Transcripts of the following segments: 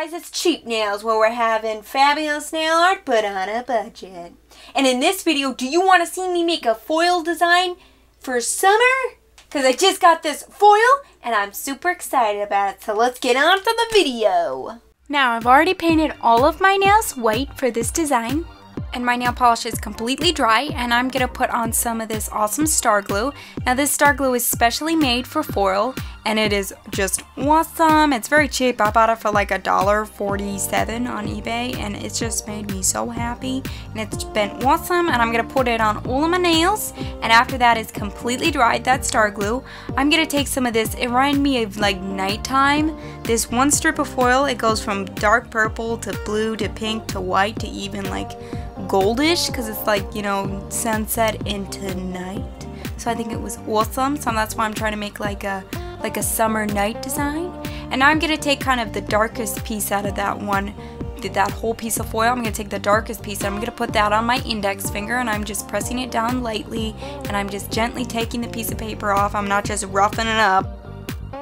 guys, it's Cheap Nails where we're having fabulous nail art but on a budget. And in this video, do you want to see me make a foil design for summer? Because I just got this foil and I'm super excited about it. So let's get on to the video. Now I've already painted all of my nails white for this design and my nail polish is completely dry and I'm going to put on some of this awesome star glue. Now this star glue is specially made for foil and it is just awesome. It's very cheap. I bought it for like a dollar forty-seven on eBay and it's just made me so happy and it's been awesome and I'm going to put it on all of my nails and after that is completely dried, that star glue, I'm going to take some of this, it reminded me of like nighttime. This one strip of foil, it goes from dark purple to blue to pink to white to even like goldish because it's like, you know, sunset into night. So I think it was awesome. So that's why I'm trying to make like a like a summer night design. And I'm to take kind of the darkest piece out of that one, that whole piece of foil. I'm to take the darkest piece and I'm to put that on my index finger and I'm just pressing it down lightly and I'm just gently taking the piece of paper off. I'm not just roughing it up.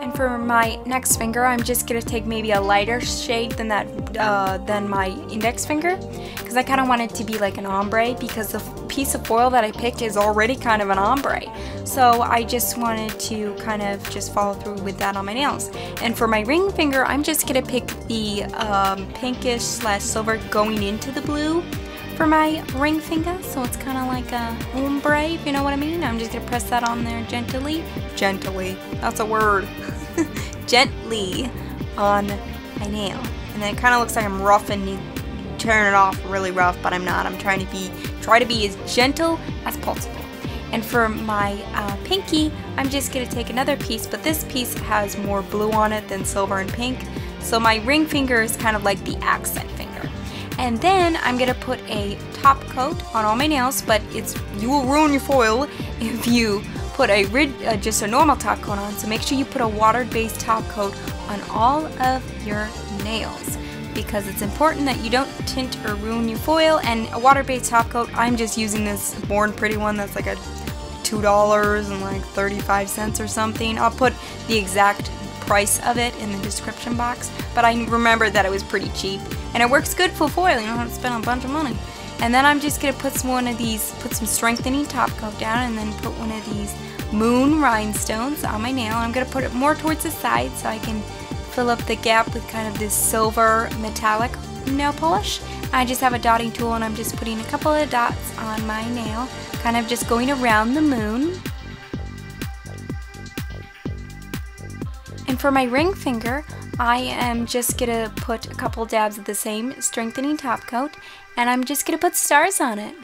And for my next finger, I'm just gonna take maybe a lighter shade than that, uh, than my index finger, because I kind of want it to be like an ombre, because the piece of foil that I picked is already kind of an ombre. So I just wanted to kind of just follow through with that on my nails. And for my ring finger, I'm just gonna pick the um, pinkish slash silver going into the blue for my ring finger. So it's kind of like a ombre if you know what I mean. I'm just gonna press that on there gently. Gently. That's a word gently on my nail. And then it kind of looks like I'm rough and you turn it off really rough but I'm not. I'm trying to be try to be as gentle as possible. And for my uh, pinky I'm just gonna take another piece but this piece has more blue on it than silver and pink. So my ring finger is kind of like the accent finger. And then I'm gonna put a top coat on all my nails, but it's you will ruin your foil if you put a uh, just a normal top coat on. So make sure you put a water-based top coat on all of your nails because it's important that you don't tint or ruin your foil. And a water-based top coat, I'm just using this Born Pretty one that's like a two dollars and like 35 cents or something. I'll put the exact price of it in the description box, but I remembered that it was pretty cheap. And it works good for foil, you don't have to spend a bunch of money. And then I'm just to put some one of these, put some strengthening top coat down and then put one of these moon rhinestones on my nail. I'm to put it more towards the side so I can fill up the gap with kind of this silver metallic nail polish. I just have a dotting tool and I'm just putting a couple of dots on my nail, kind of just going around the moon. For my ring finger, I am just to put a couple dabs of the same strengthening top coat and I'm just to put stars on it.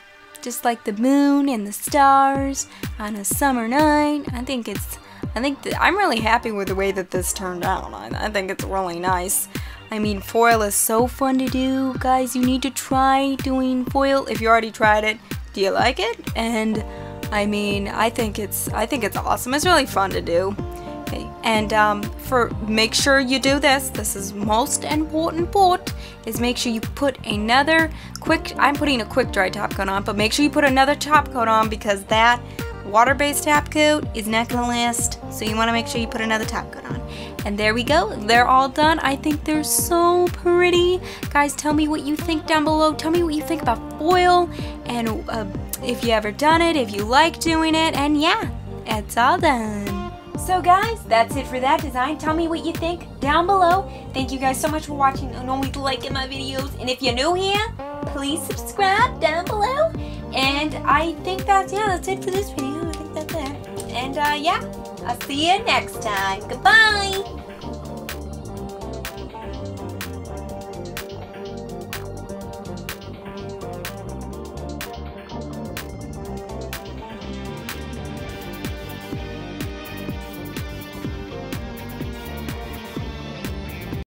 Just like the moon and the stars on a summer night. I think it's, I think that I'm really happy with the way that this turned out. I, I think it's really nice. I mean, foil is so fun to do. Guys, you need to try doing foil. If you already tried it, do you like it? And I mean, I think it's, I think it's awesome. It's really fun to do. And um, for make sure you do this. This is most important part is make sure you put another quick. I'm putting a quick dry top coat on, but make sure you put another top coat on because that water-based top coat is not gonna last. So you want to make sure you put another top coat on. And there we go. They're all done. I think they're so pretty. Guys, tell me what you think down below. Tell me what you think about foil and uh, if you ever done it, if you like doing it, and yeah, it's all done. So guys, that's it for that design. Tell me what you think down below. Thank you guys so much for watching and always liking my videos. And if you're new here, please subscribe down below. And I think that's, yeah, that's it for this video. I think that's it. And uh, yeah, I'll see you next time. Goodbye.